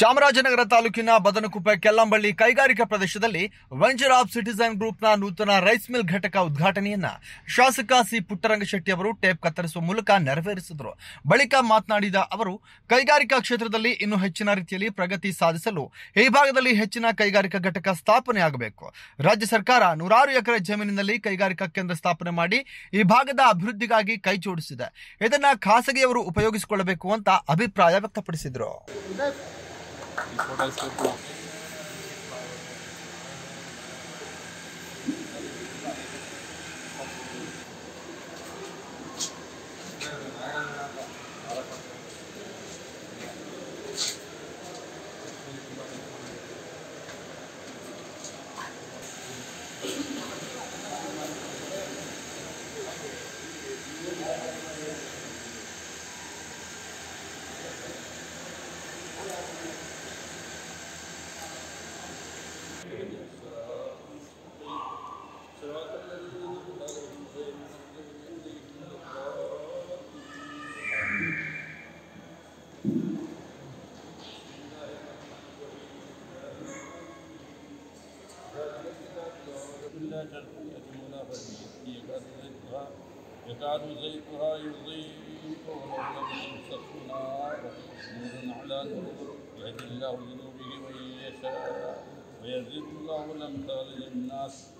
ಚಾಮರಾಜನಗರ ತಾಲೂಕಿನ ಬದನಕುಪ್ಪೆ ಕೆಲ್ಲಂಬಳ್ಳಿ ಕೈಗಾರಿಕಾ ಪ್ರದೇಶದಲ್ಲಿ ವೆಂಚರ್ ಆಫ್ ಸಿಟಿಸನ್ ಗ್ರೂಪ್ನ ನೂತನ ರೈಸ್ ಮಿಲ್ ಘಟಕ ಉದ್ಘಾಟನೆಯನ್ನ ಶಾಸಕ ಸಿ ಪುಟ್ಟರಂಗಶೆಟ್ಟಿ ಅವರು ಟೇಪ್ ಕತ್ತರಿಸುವ ಮೂಲಕ ನೆರವೇರಿಸಿದರು. ಬಳಿಕ ಮಾತನಾಡಿದ ಅವರು, ಕೈಗಾರಿಕಾ ಕ್ಷೇತ್ರದಲ್ಲಿ ಇನ್ನು ಹೆಚ್ಚಿನ ರೀತಿಯಲ್ಲಿ ಪ್ರಗತಿ ಸಾಧಿಸಲು ಈ ಭಾಗದಲ್ಲಿ ಹೆಚ್ಚಿನ ಕೈಗಾರಿಕಾ ಘಟಕ ಸ್ಥಾಪನೆ ಆಗಬೇಕು. ರಾಜ್ಯ ಸರ್ಕಾರ ನೂರಾರು ಎಕರೆ ಜಮೀನಿನಲ್ಲಿ ಕೈಗಾರಿಕಾ ಕೇಂದ್ರ ಸ್ಥಾಪನೆ ಮಾಡಿ ಈ ಭಾಗದ ಅಭಿವೃದ್ಧಿಗಾಗಿ ಕೈ ಜೋಡಿಸಿದೆ. ಇದನ್ನ ಖಾಸಗಿಯವರು ಉಪಯೋಗಿಸಿಕೊಳ್ಳಬೇಕು ಅಂತ ಅಭಿಪ್ರಾಯ ವ್ಯಕ್ತಪಡಿಸಿದರು. 你说的是不 يكاد زيتها يضيء ولو لم تمسسه نار نور على نور يهدي الله لنوره من يشاء ويزيد الله الأمثال للناس